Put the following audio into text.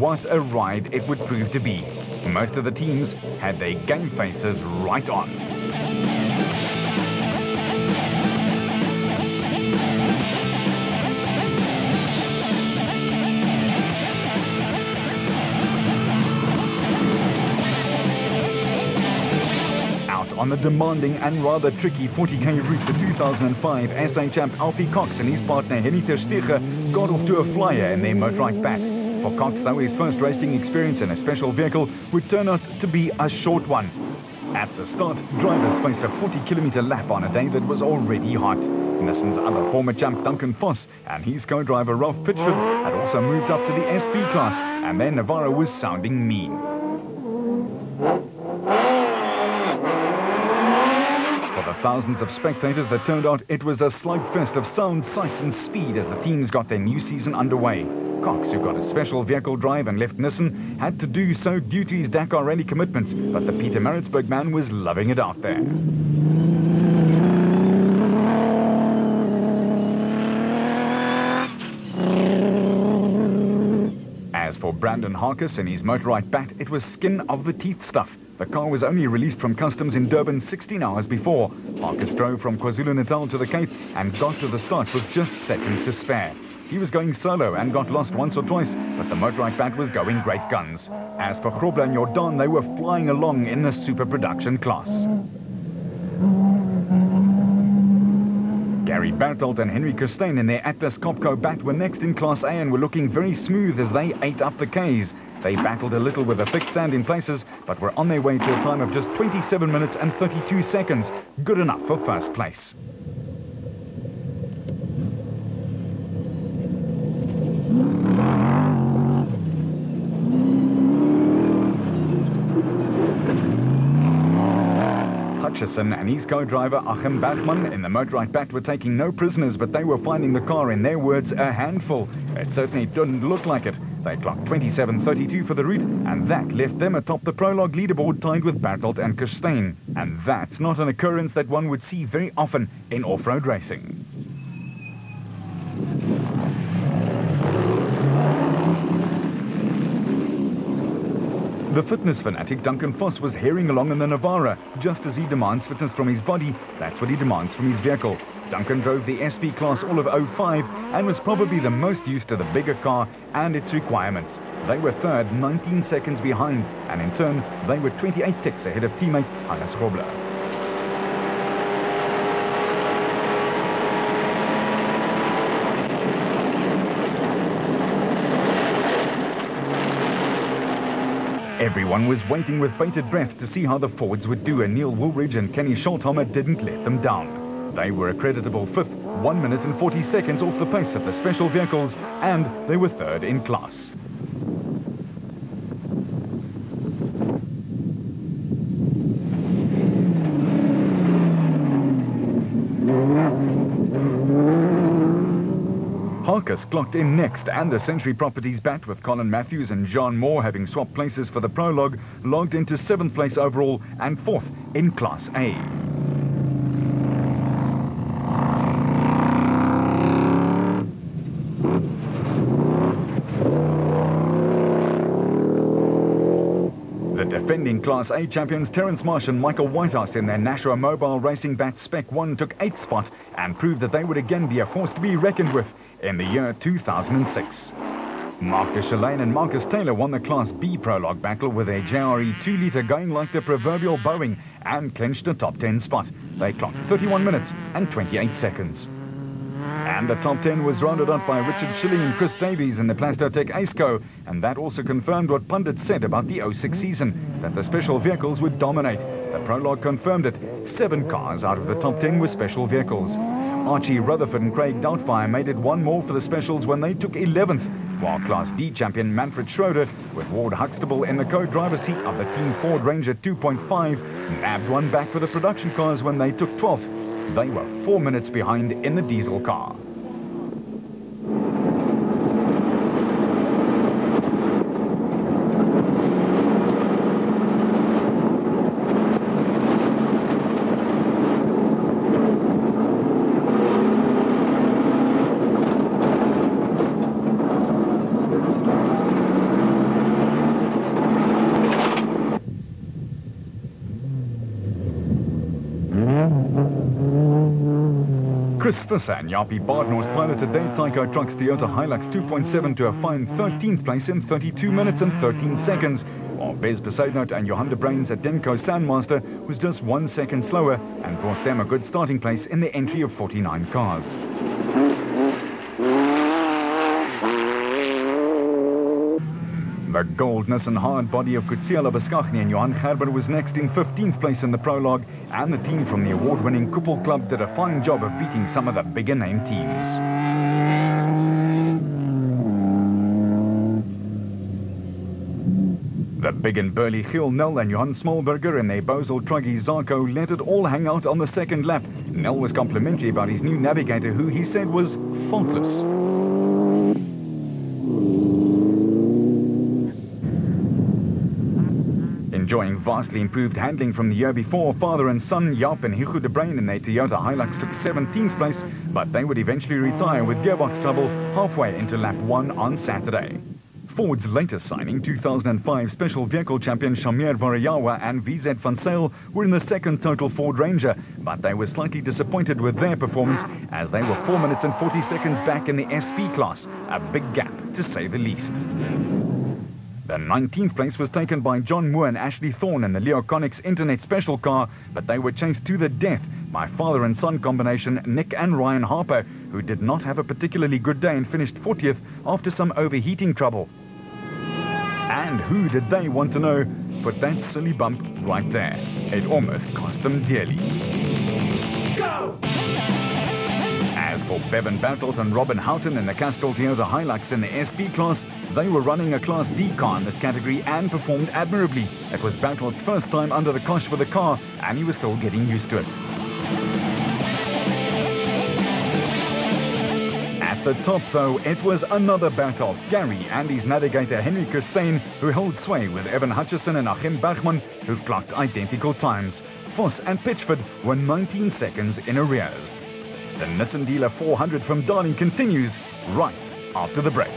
what a ride it would prove to be. Most of the teams had their game faces right on. Out on the demanding and rather tricky 40k route, the 2005 SA champ Alfie Cox and his partner Henny Terstege got off to a flyer in their motorbike back. For Cox, though, his first racing experience in a special vehicle would turn out to be a short one. At the start, drivers faced a 40-kilometre lap on a day that was already hot. Nissan's other former champ Duncan Vos and his co-driver Ralph Pitchford had also moved up to the SP class, and their Navara was sounding mean. For the thousands of spectators that turned out it was a slugfest of sound, sights and speed as the teams got their new season underway. Cox, who got a special vehicle drive and left Nissan, had to do so due to his Dakar Rally commitments, but the Pietermaritzburg man was loving it out there. As for Brandon Harkis and his motorized bat, it was skin of the teeth stuff. The car was only released from customs in Durban 16 hours before. Marcus drove from KwaZulu-Natal to the Cape and got to the start with just seconds to spare. He was going solo and got lost once or twice, but the motorbike bat was going great guns. As for Grobler and Jordan, they were flying along in the super production class. Gary Bertolt and Henry Kirstein in their Atlas Copco bat were next in Class A and were looking very smooth as they ate up the Ks. They battled a little with the thick sand in places, but were on their way to a time of just 27 minutes and 32 seconds. Good enough for first place. Hutchison and his co-driver Achim Bergman in the motorized bat were taking no prisoners, but they were finding the car, in their words, a handful. It certainly didn't look like it. They clocked 27.32 for the route, and that left them atop the prologue leaderboard tied with Bertolt and Kirstein. And that's not an occurrence that one would see very often in off-road racing. The fitness fanatic Duncan Vos was herring along in the Navara. Just as he demands fitness from his body, that's what he demands from his vehicle. Duncan drove the SP class all of 05 and was probably the most used to the bigger car and its requirements. They were third, 19 seconds behind, and in turn, they were 28 ticks ahead of teammate Hannes Grobler. Everyone was waiting with bated breath to see how the Fords would do, and Neil Woolridge and Kenny Schulthammer didn't let them down. They were a creditable fifth, 1 minute and 40 seconds off the pace of the special vehicles, and they were third in class. Harkis clocked in next and the Century Properties bat with Colin Matthews and John Moore having swapped places for the prologue, logged into 7th place overall and 4th in Class A. The defending Class A champions Terence Marsh and Michael Whitehouse in their Nashua Mobile Racing Bat Spec 1 took 8th spot and proved that they would again be a force to be reckoned with in the year 2006. Marcus Deschelaine and Marcus Taylor won the Class B prologue battle with a JRE 2-litre going like the proverbial Boeing and clinched a top 10 spot. They clocked 31 minutes and 28 seconds. And the top 10 was rounded out by Richard Schilling and Chris Davies in the Plastotech Aceco, and that also confirmed what pundits said about the 06 season, that the special vehicles would dominate. The prologue confirmed it. Seven cars out of the top 10 were special vehicles. Archie Rutherford and Craig Doubtfire made it one more for the specials when they took 11th, while Class D champion Manfred Schroeder, with Ward Huxtable in the co-driver seat of the Team Ford Ranger 2.5, nabbed one back for the production cars when they took 12th. They were four minutes behind in the diesel car. Chris Visser and Yapi Badenhorst piloted their Tyco Trucks Toyota Hilux 2.7 to a fine 13th place in 32 minutes and 13 seconds, while Bez Besaidnout and Johan de Brains at Denko Sandmaster was just one second slower and brought them a good starting place in the entry of 49 cars. The goldness and hard body of Kutsiela Baskachny and Johan Gerber was next in 15th place in the prologue, and the team from the award-winning Kuppel Club did a fine job of beating some of the bigger name teams. The big and burly Giel Nel and Johan Smallberger and their Bosel Truggy Zarko let it all hang out on the second lap. Nel was complimentary about his new navigator who he said was faultless. Enjoying vastly improved handling from the year before, father and son Jaap and Hugo de Bruin in their Toyota Hilux took 17th place, but they would eventually retire with gearbox trouble halfway into lap 1 on Saturday. Ford's latest signing, 2005 Special Vehicle Champion Shameer Variawa and VZ Van Sale were in the second total Ford Ranger, but they were slightly disappointed with their performance as they were 4 minutes and 40 seconds back in the SP class, a big gap to say the least. The 19th place was taken by John Moore and Ashley Thorne in the Leo Conics Internet Special car, but they were chased to the death by father and son combination Nick and Ryan Harper, who did not have a particularly good day and finished 40th after some overheating trouble. And who did they want to know? Put that silly bump right there. It almost cost them dearly. Go! As for Bevan Bartelt and Robin Houghton in the Castrol Toyota Hilux in the SP class, they were running a Class D car in this category and performed admirably. It was Bartelt's first time under the cosh with the car, and he was still getting used to it. At the top, though, it was another Bertelt, Gary, and his navigator Henry Kirstein, who held sway with Evan Hutchison and Achim Bachmann, who clocked identical times. Vos and Pitchford were 19 seconds in arrears. The Nissan Dealer 400 from Darling continues right after the break.